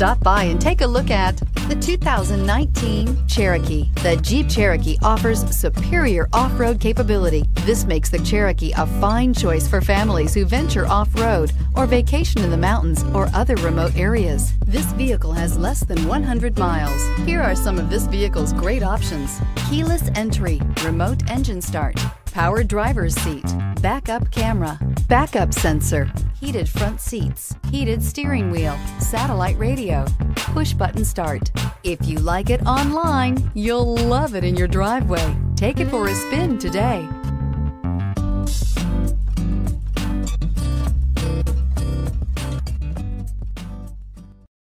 Stop by and take a look at the 2019 Cherokee. The Jeep Cherokee offers superior off-road capability. This makes the Cherokee a fine choice for families who venture off-road or vacation in the mountains or other remote areas. This vehicle has less than 100 miles. Here are some of this vehicle's great options. Keyless entry, remote engine start, power driver's seat, backup camera, backup sensor, heated front seats, heated steering wheel, satellite radio, push button start. If you like it online, you'll love it in your driveway. Take it for a spin today.